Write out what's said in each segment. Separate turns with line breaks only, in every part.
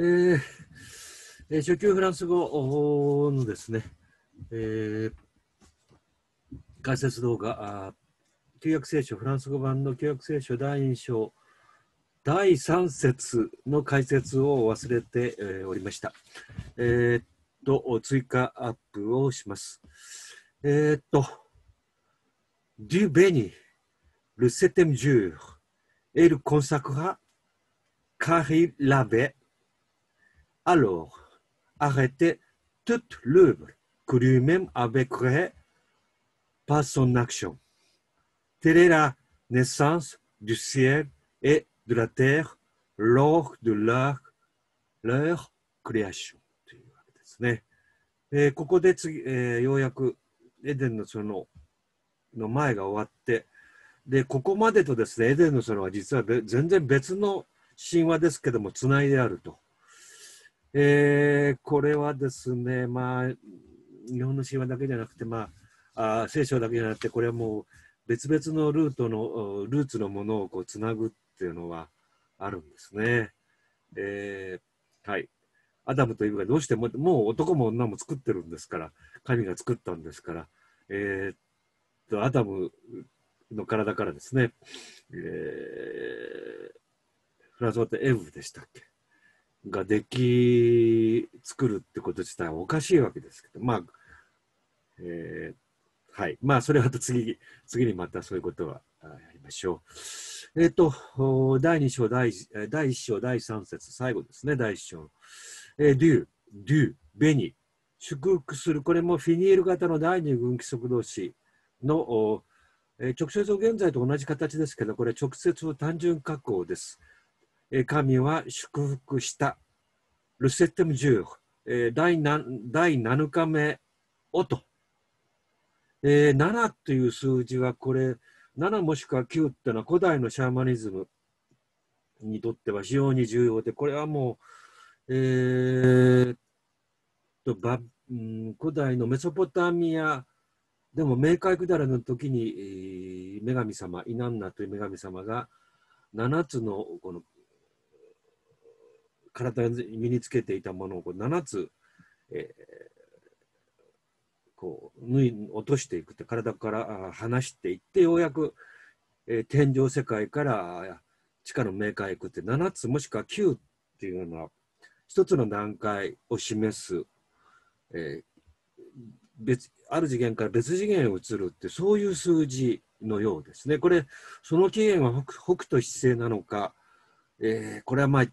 えーえー初級フランス語のですね、えー解説動画、あ旧約聖書、フランス語版の旧約聖書第2章、第3節の解説を忘れて、えーおりました。えーっと、追加アップをします。えーっと、Du béni, le septième jour, et le consacra, car il l'avait alors arrêté toute l'œuvre que lui-même avait créée par son action. Telle est la naissance du ciel et de la terre lors de leur, leur création. というわけですね。えーここで次、えーようやくエデンの園の前が終わって、で、ここまでとですね、エデンの園は実は全然別の神話ですけども、つないであると。えーこれはですね、まあ、日本の神話だけじゃなくて、まあ、あ聖書だけじゃなくて、これはもう別々のルートの、ルーツのものをこうつなぐっていうのはあるんですね。えーはい。アダムとイブがどうしても、もう男も女も作ってるんですから、神が作ったんですから、えーっと、アダムの体からですね、えーフランス語ってエブでしたっけ？ができ作るってこと自体はおかしいわけですけど、まあ、えーはい。まあ、それはまた次、次にまたそういうことはやりましょう。えっ、と、第2章、第第1章、第3節、最後ですね、第1章。えー、デュー、デュー、ベニ、祝福する、これもフィニール型の第二軍規則動詞の、えー直接現在と同じ形ですけど、これ直接単純加工です。神は祝福した。ルセテム10、第な第7日目をと。えー7という数字はこれ、7もしくは9っていうのは古代のシャーマニズムにとっては非常に重要で、これはもう、えーとバうん古代のメソポタミアでも冥界下りの時に、えー女神様、イナンナという女神様が7つのこの体に身につけていたものをこう7つ、えーこう縫い落としていくって体から離していってようやく、えー天上世界から地下の冥界へ行くって7つもしくは9っていうような一つの段階を示す、えー別ある次元から別次元へ移るってそういう数字のようですね。これその起源は北北斗七星なのか、えーこれはまあ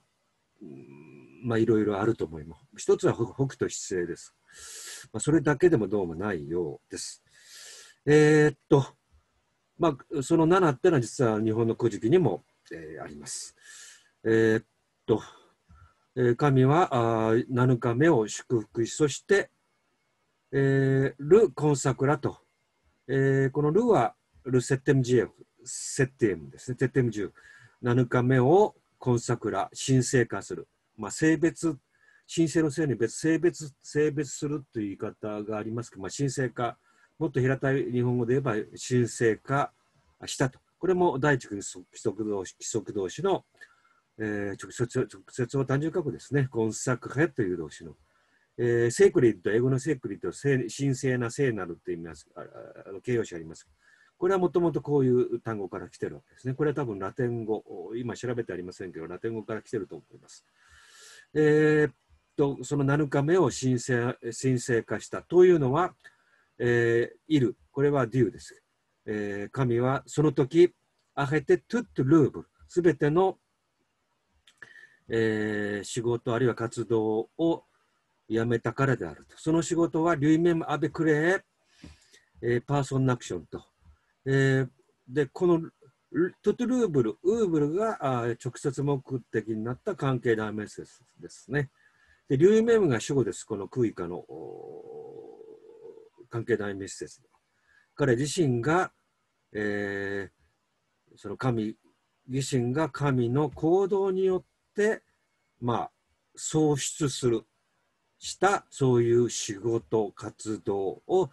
まあいろいろあると思います。一つは北北斗七星です。まあ、それだけでもどうもないようです。えーっと、まあ、その7ってのは実は日本の古事記にも、えーあります。えーっと、えー神はあ7日目を祝福し、そして、えール・コンサクラと、えーこのルはル・セッテムジエフ、セッテムですね、セッテムジュ7日目をコンサクラ、神聖化する。まあ、性別、神聖の性に別、性別、性別するという言い方がありますけど、まあ、神聖化、もっと平たい日本語で言えば神聖化したと。これも第一規則同士規則同士の、えー直接直接は単純過去ですね。コンサクヘという動詞の。えーセークリッド、英語のセークリッド、神聖な聖なるという意味ますあの形容詞あります。これはもともとこういう単語から来てるわけですね。これは多分ラテン語、今調べてありませんけど、ラテン語から来てると思います。えーっと、その7日目を神聖神聖化したというのは、えーいる。これはデューです。えー神はその時、アヘテトゥットルーブ、すべての、えー仕事あるいは活動をやめたからであると。その仕事は、リュイメム・アベクレー、えーパーソンアクションと。えーで、このトゥトゥルーブル、ウーブルがあ直接目的になった関係代名詞ですね。で、リュイメムが主語です。このクイカの関係代名詞です。彼自身が、えーその神自身が神の行動によって、まあ、創出する、した、そういう仕事、活動を、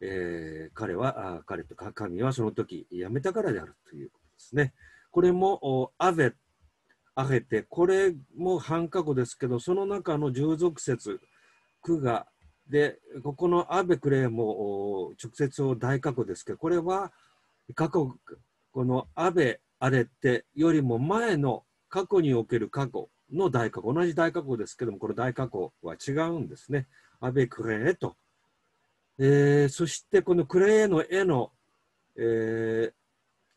えー彼は、彼と神はその時やめたからであるということですね。これも、おアベ、あげて、これも半過去ですけど、その中の従属説、句が、で、ここのアベクレイも直接を大過去ですけど、これは過去、このアベアレってよりも前の過去における過去の大過去、同じ大過去ですけども、この大過去は違うんですね。アベクレイと。えー、そしてこのクレイの絵の、えー、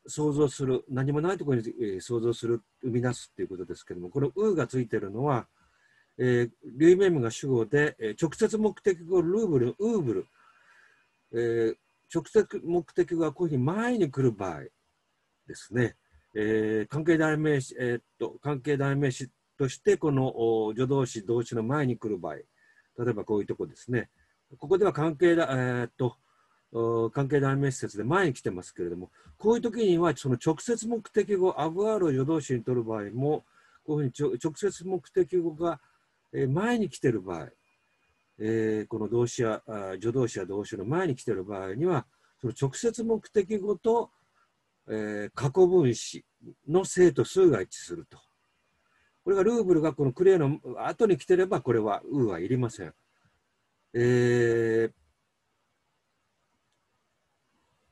想像する、何もないところに、想像する、生み出すっていうことですけども、このウーがついてるのは、えー、リュイメムが主語で、えー、直接目的語ルーブル、ウーブル、えー、直接目的語がこういうふうに前に来る場合ですね、えー、関係代名詞、えー、っと関係代名詞としてこの助動詞、動詞の前に来る場合、例えばこういうとこですね、ここでは関係だ、えー、っと関係代名詞説で前に来てますけれども、こういう時にはその直接目的語、アブアールを助動詞に取る場合も、こういうふうに直接目的語が前に来てる場合、えー、この動詞や助動詞や動詞の前に来てる場合には、その直接目的語と、えー、過去分詞の正と数が一致すると。これがルーブルがこのクレーの後に来てれば、これはウーはいりません。え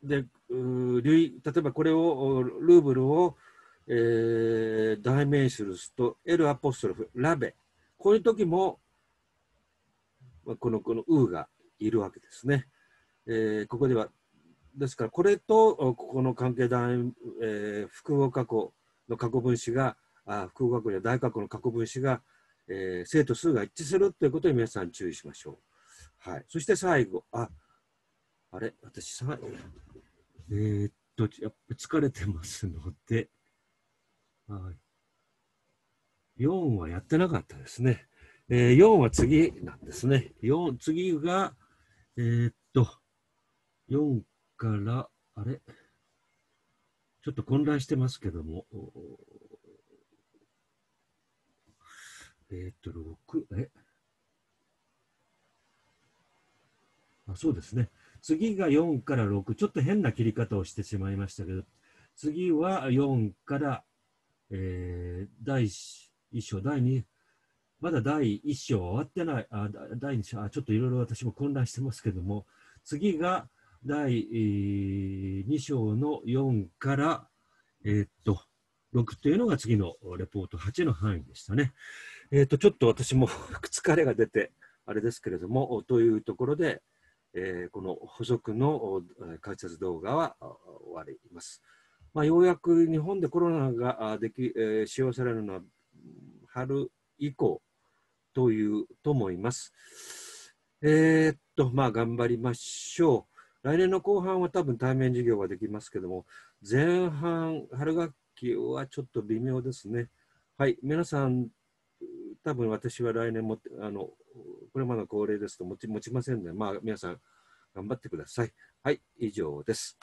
ー、で、例えばこれを、ルーブルを、えー、代名詞すると、エルアポストロフ、ラベ。こういう時も、この、このウーがいるわけですね。えー、ここでは、ですから、これと、ここの関係団、えー、複合過去の過去分子が、あ複合過去や大過去の過去分子が、えー、正と数が一致するということに皆さん注意しましょう。はい。そして最後、あ、あれ？私さ、えー、っと、やっぱ疲れてますので、はい。4はやってなかったですね。えー、4は次なんですね。4、次が、えー、っと、4から、あれ？ちょっと混乱してますけども、えー、っと、6、え？あ、そうですね。次が4から6、ちょっと変な切り方をしてしまいましたけど、次は4から、えー、第1章、第2、まだ第1章終わってない、あ第2章あ、ちょっといろいろ私も混乱してますけども、次が第2章の4から、えー、っと、6というのが次のレポート8の範囲でしたね。えー、っと、ちょっと私も 疲れが出て、あれですけれども、というところで、えー、この補足の解説動画は終わります。まあ、ようやく日本でコロナができ、えー、使用されるのは春以降というと思います。えー、っと、まあ、頑張りましょう。来年の後半は多分対面授業ができますけども、前半、春学期はちょっと微妙ですね。はい、皆さん、多分私は来年も、あの、これまだ恒例ですと持ち持ちませんので、まあ、皆さん、頑張ってください。はい、以上です。